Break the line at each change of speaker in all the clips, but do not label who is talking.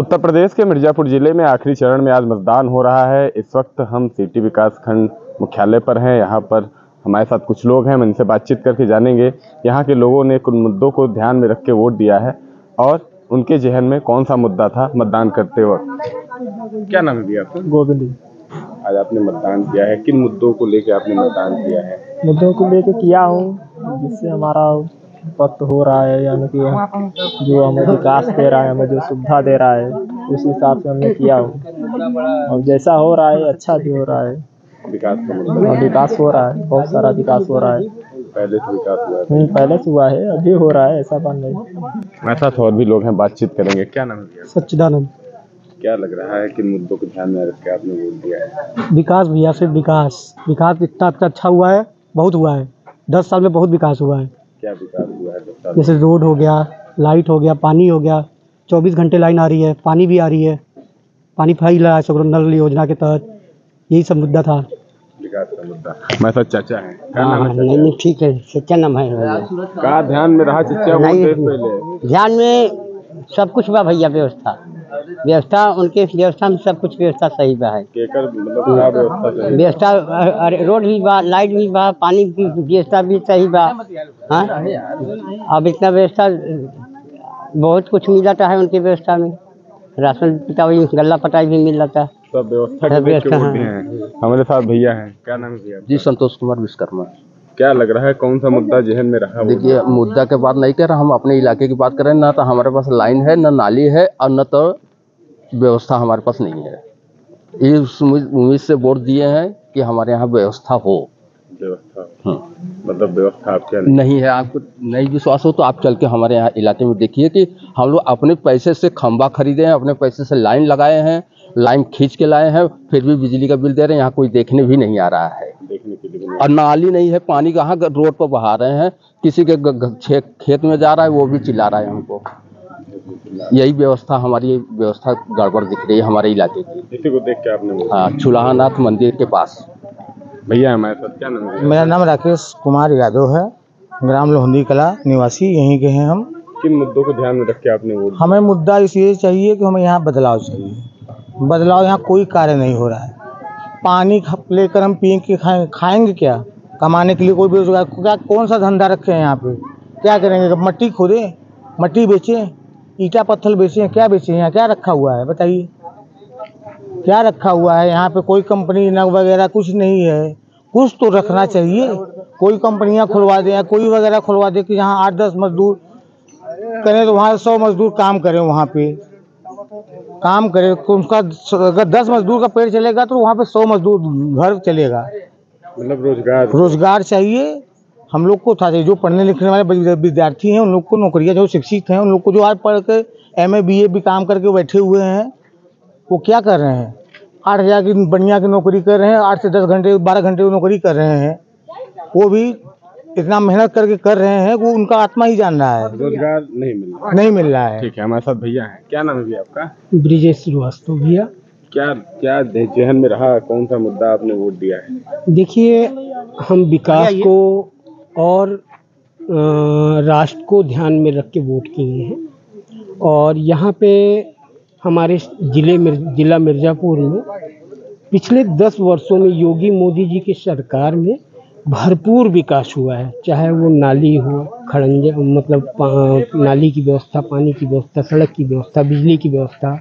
उत्तर प्रदेश के मिर्जापुर ज़िले में आखिरी चरण में आज मतदान हो रहा है। इस वक्त हम सिटी विकास खंड मुख्यालय पर हैं। यहाँ पर हमारे साथ कुछ लोग हैं हम इनसे बातचीत करके जानेंगे। यहाँ के लोगों ने कुछ मुद्दों को ध्यान में रख के वोट दिया है और उनके जहन में कौन सा मुद्दा था मतदान करते वक्त? क्या नाम है भैया आपका?
गोविंद।
आज आपने मतदान किया है। किन मुद्दों को लेकर आपने मतदान किया है?
मुद्दों को लेकर किया हूँ जिससे हमारा वक्त हो रहा है यानी कि जो हमें विकास दे रहा है हमें जो सुविधा दे रहा है उस हिसाब से हमने किया हूँ। और जैसा हो रहा है अच्छा भी हो रहा है।
विकास
और विकास हो रहा है बहुत सारा विकास हो रहा है।
पहले से विकास हुआ है।
हम्म, पहले से हुआ है अभी हो रहा है ऐसा बात नहीं।
हमारे साथ और भी लोग हैं बातचीत करेंगे। क्या नाम है?
सच्चिदानंद।
क्या लग रहा है कि मुद्दों को ध्यान में रख के आपने वोट दिया है?
विकास भैया सिर्फ़ विकास। विकास इतना अच्छा हुआ है बहुत हुआ है। दस साल में बहुत विकास हुआ है।
क्या विकास हुआ है? दस साल में?
जैसे रोड हो गया लाइट हो गया पानी हो गया चौबीस घंटे लाइन आ रही है पानी भी आ रही है। पानी फ्री लगा है सगरो नल योजना के तहत यही सब मुद्दा था।
विकास का मुद्दा। हमारे साथ चाचा है। क्या नाम है
नहीं नहीं ठीक है सच्चा नाम है। भैया
का ध्यान में रहा चाचा? वोट
नहीं।
देश पहले।
ध्यान में सब कुछ बा भैया व्यवस्था। व्यवस्था उनके व्यवस्था में सब कुछ व्यवस्था सही बा है।
मतलब व्यवस्था
अरे रोड भी बा लाइट भी बा पानी की व्यवस्था भी सही बा। हाँ? अब इतना व्यवस्था बहुत कुछ मिल जाता है उनकी व्यवस्था में। राशन पिटाई गल्ला पटाई भी मिल जाता है
सब व्यवस्था हैं। हमारे साथ भैया हैं क्या नाम है भैया?
जी संतोष कुमार विश्वकर्मा।
क्या लग रहा है कौन सा मुद्दा जहन में रहा?
देखिए मुद्दा के बात नहीं कर रहे हम अपने इलाके की बात कर रहे हैं ना तो हमारे पास लाइन है ना नाली है और न तो व्यवस्था हमारे पास नहीं है। इस उम्मीद से वोट दिए हैं कि हमारे यहाँ व्यवस्था हो।
व्यवस्था
हम्म।
मतलब व्यवस्था आपके नहीं।
नहीं है आपको नहीं विश्वास हो तो आप चल के हमारे यहाँ इलाके में देखिए कि हम लोग अपने पैसे से खंबा खरीदे हैं अपने पैसे से लाइन लगाए हैं लाइन खींच के लाए हैं फिर भी बिजली का बिल दे रहे हैं यहाँ कोई देखने भी नहीं आ रहा है। और नाली नहीं है पानी कहाँ रोड पर बहा रहे हैं। किसी के खेत में जा रहा है वो भी चिल्ला रहा है हमको। यही व्यवस्था हमारी व्यवस्था गड़बड़ दिख रही है हमारे इलाके की।
इसी को देख के आपने
हाँ चुलाहानाथ मंदिर के पास।
भैया हमारे साथ क्या नाम है?
मेरा नाम राकेश कुमार यादव है। ग्राम लोहंदी कला निवासी यहीं के हैं हम।
किन मुद्दों को ध्यान में रख के आपने वोट
हमें मुद्दा इसलिए चाहिए कि हमें यहाँ बदलाव चाहिए। बदलाव यहाँ कोई कार्य नहीं हो रहा है। पानी लेकर हम के खाएँ, खाएँगे क्या? कमाने के लिए कोई बेरोजगार क्या कौन सा धंधा रखे हैं यहाँ पे? क्या करेंगे? मट्टी खोदे? मट्टी बेचें? ईटा पत्थर बेचें? क्या बेचें? यहाँ क्या रखा हुआ है? बताइए। क्या रखा हुआ है? यहाँ पे कोई कंपनी न वगैरह कुछ नहीं है। कुछ तो रखना चाहिए। कोई कंपनियाँ खुलवा दें कोई वगैरह खुलवा दे कि यहाँ आठ दस मजदूर करें तो वहाँ सौ मजदूर काम करें वहाँ पे। काम करे तो उसका अगर दस मजदूर का पेड़ चलेगा तो वहाँ पे सौ मजदूर घर चलेगा।
मतलब रोज़गार।
रोज़गार चाहिए हम लोग को था जो पढ़ने लिखने वाले विद्यार्थी हैं उन लोग को नौकरियाँ जो शिक्षित हैं उन लोग को जो आज पढ़ के एम ए बी ए भी काम करके बैठे हुए हैं वो क्या कर रहे हैं? आठ हज़ार की बढ़िया की नौकरी कर रहे हैं आठ से दस घंटे बारह घंटे की नौकरी कर रहे हैं। वो भी इतना मेहनत करके कर रहे हैं वो उनका आत्मा ही जान रहा है।
रोज़गार नहीं मिल रहा।
नहीं मिल रहा है।
ठीक है हमारे साथ भैया हैं। क्या नाम है भैया आपका?
ब्रिजेश श्रीवास्तव भैया।
क्या क्या जहन में रहा? कौन सा मुद्दा आपने वोट दिया है?
देखिए हम विकास को और राष्ट्र को ध्यान में रख के वोट किए हैं। और यहाँ पे हमारे ज़िले मिर जिला मिर्ज़ापुर में पिछले दस वर्षों में योगी मोदी जी की सरकार में भरपूर विकास हुआ है, चाहे वो नाली हो, खड़ंजा मतलब नाली की व्यवस्था, पानी की व्यवस्था, सड़क की व्यवस्था, बिजली की व्यवस्था,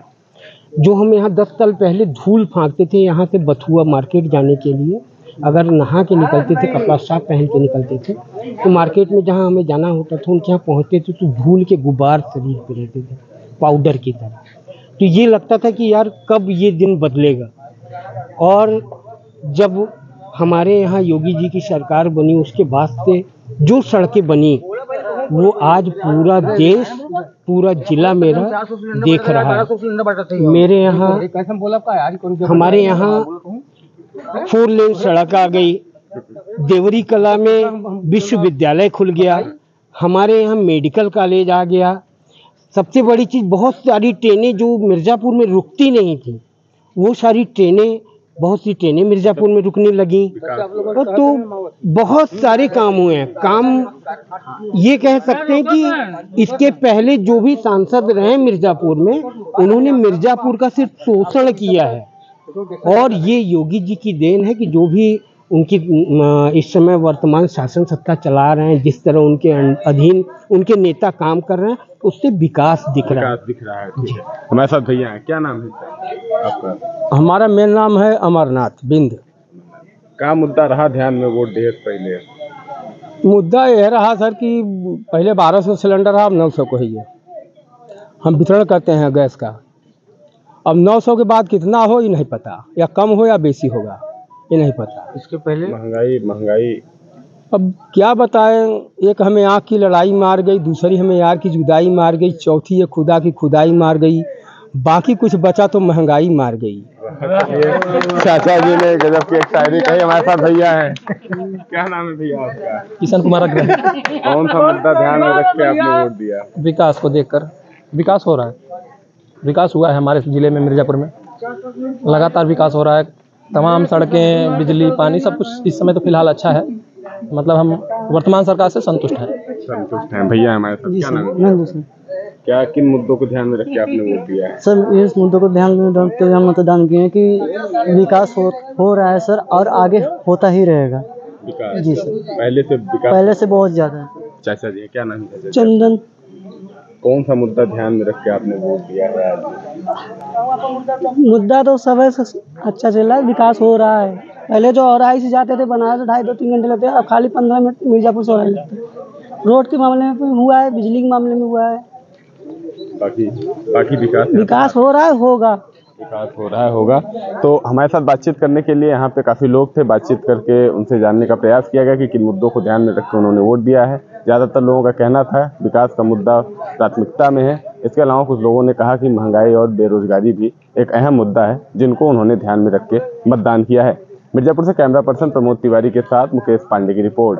जो हम यहाँ दस साल पहले धूल फाँकते थे, यहाँ से बथुआ मार्केट जाने के लिए, अगर नहा के निकलते थे, कपड़ा साफ़ पहन के निकलते थे तो मार्केट में जहाँ हमें जाना होता था, उनके यहाँ पहुँचते थे तो धूल के गुब्बार शरीर पर रहते थे, पाउडर की तरह। तो ये लगता था कि यार कब ये दिन बदलेगा। और जब हमारे यहाँ योगी जी की सरकार बनी, उसके बाद से जो सड़कें बनी, वो आज पूरा देश, पूरा जिला मेरा देख रहा है। मेरे यहाँ, हमारे यहाँ फोर लेन सड़क आ गई, देवरी कला में विश्वविद्यालय खुल गया, हमारे यहाँ मेडिकल कॉलेज आ गया। सबसे बड़ी चीज़, बहुत सारी ट्रेनें जो मिर्ज़ापुर में रुकती नहीं थी, वो सारी ट्रेनें बहुत सी ट्रेनें मिर्ज़ापुर में रुकने लगी। तो बहुत सारे काम हुए हैं। काम ये कह सकते हैं कि इसके पहले जो भी सांसद रहे मिर्ज़ापुर में, उन्होंने मिर्ज़ापुर का सिर्फ़ शोषण किया है। और ये योगी जी की देन है कि जो भी उनकी इस समय वर्तमान शासन सत्ता चला रहे हैं जिस तरह उनके अं- अधीन उनके नेता काम कर रहे हैं उससे विकास दिख रहा है।
विकास दिख रहा है हमारे साथ भैया हैं क्या नाम है? आपका?
हमारा मेन नाम है अमरनाथ बिंद।
क्या मुद्दा रहा ध्यान में वोट से पहले?
मुद्दा यह रहा सर कि पहले बारह सौ सिलेंडर था अब नौ सौ को ही है। हम वितरण करते हैं गैस का। अब नौ सौ के बाद कितना हो ये नहीं पता। या कम हो या बेसी होगा। ये नहीं पता।
इसके पहले?
महँगाई महँगाई।
अब क्या बताएँ एक हमें आँख की लड़ाई मार गई दूसरी हमें यार की जुदाई मार गई चौथी ये खुदा की खुदाई मार गई बाकी कुछ बचा तो महँगाई मार गई।
चाचा जी ने गजब की एक शायरी कही हमारे साथ भैया हैं। क्या नाम है भैया आपका?
किशन कुमार अग्रवाल
कौन सा मुद्दा ध्यान में रख के आपने वोट दिया?
विकास को देखकर। विकास हो रहा है। विकास हुआ है हमारे ज़िले में मिर्ज़ापुर में। लगातार विकास हो रहा है। तमाम सड़कें बिजली पानी सब कुछ इस समय तो फ़िलहाल अच्छा है। मतलब हम वर्तमान सरकार से संतुष्ट हैं।
संतुष्ट हैं। भैया हमारे साथ क्या नाम क्या किन मुद्दों को ध्यान में रख के आपने वोट दिया है?
सर इस मुद्दों को ध्यान में रखते हुए हम मतदान किए हैं कि विकास हो हो रहा है सर और आगे होता ही रहेगा। जी सर।
पहले से विकास?
पहले से बहुत ज़्यादा
चाचा जी क्या नाम है?
चंदन।
कौन सा मुद्दा ध्यान में रख के आपने वोट दिया है? आज
मुद्दा तो सब अच्छा चल रहा है विकास हो रहा है। पहले जो और से जाते थे बनारस ढाई दो तीन घंटे लगते हैं अब खाली पंद्रह मिनट मिर्जापुर से और लगते रोड के मामले में भी हुआ है बिजली के मामले में हुआ है।
बाकी बाकी विकास
विकास हो रहा है होगा।
विकास हो रहा है होगा। तो हमारे साथ बातचीत करने के लिए यहाँ पे काफ़ी लोग थे बातचीत करके उनसे जानने का प्रयास किया गया कि किन मुद्दों को ध्यान में रख के उन्होंने वोट दिया है। ज़्यादातर लोगों का कहना था विकास का मुद्दा प्राथमिकता में है। इसके अलावा कुछ लोगों ने कहा कि महँगाई और बेरोजगारी भी एक अहम मुद्दा है, जिनको उन्होंने ध्यान में रख के मतदान किया है। मिर्जापुर से कैमरा पर्सन प्रमोद तिवारी के साथ मुकेश पांडे की रिपोर्ट।